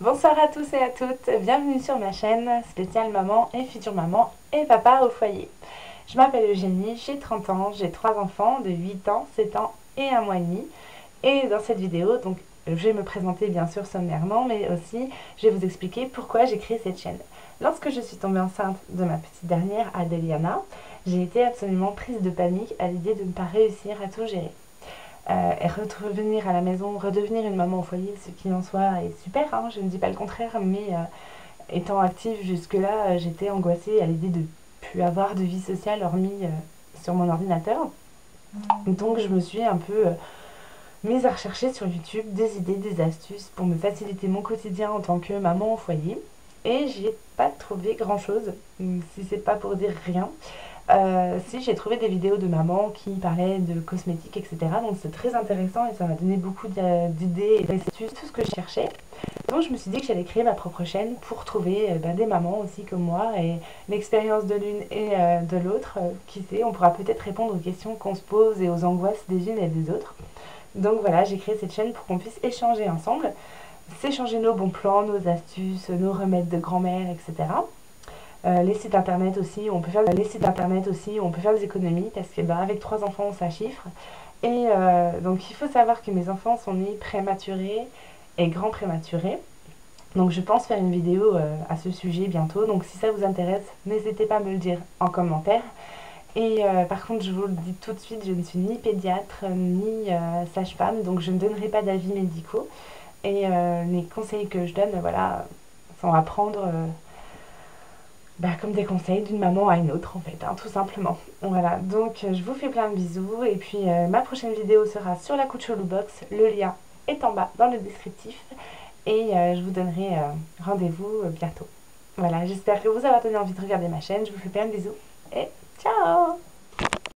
Bonsoir à tous et à toutes, bienvenue sur ma chaîne spéciale maman et future maman et papa au foyer. Je m'appelle Eugénie, j'ai 30 ans, j'ai trois enfants de 8 ans, 7 ans et 1 mois et demi. Et dans cette vidéo, donc je vais me présenter bien sûr sommairement, mais aussi je vais vous expliquer pourquoi j'ai créé cette chaîne. Lorsque je suis tombée enceinte de ma petite dernière, Adeliana, j'ai été absolument prise de panique à l'idée de ne pas réussir à tout gérer. Euh, et revenir à la maison, redevenir une maman au foyer, ce qui en soit est super, hein, je ne dis pas le contraire, mais euh, étant active jusque-là, euh, j'étais angoissée à l'idée de plus avoir de vie sociale hormis sur mon ordinateur. Mmh. Donc je me suis un peu mise à rechercher sur YouTube des idées, des astuces pour me faciliter mon quotidien en tant que maman au foyer. Et j'ai pas trouvé grand chose, si c'est pas pour dire rien. Euh, si j'ai trouvé des vidéos de maman qui parlaient de cosmétiques, etc. Donc c'est très intéressant et ça m'a donné beaucoup d'idées et d'astuces, tout ce que je cherchais. Donc je me suis dit que j'allais créer ma propre chaîne pour trouver euh, ben, des mamans aussi comme moi et l'expérience de l'une et euh, de l'autre. qui sait, on pourra peut-être répondre aux questions qu'on se pose et aux angoisses des unes et des autres. Donc voilà, j'ai créé cette chaîne pour qu'on puisse échanger ensemble, s'échanger nos bons plans, nos astuces, nos remèdes de grand-mère, etc. Euh, les sites internet aussi, on peut faire sites internet aussi, on peut faire des économies parce que bah, avec trois enfants ça chiffre. Et euh, donc il faut savoir que mes enfants sont nés prématurés et grands prématurés. Donc je pense faire une vidéo euh, à ce sujet bientôt. Donc si ça vous intéresse, n'hésitez pas à me le dire en commentaire. Et par contre, je vous le dis tout de suite, je ne suis ni pédiatre ni sage-femme, donc je ne donnerai pas d'avis médicaux. Et les conseils que je donne, voilà, sont à prendre bah, comme des conseils d'une maman à une autre en fait, hein, tout simplement. Voilà, donc euh, je vous fais plein de bisous. Et puis euh, ma prochaine vidéo sera sur la Kucholu Box, le lien est en bas dans le descriptif. Et euh, je vous donnerai rendez-vous bientôt. Voilà, j'espère que vous avez donné envie de regarder ma chaîne, je vous fais plein de bisous. Et ciao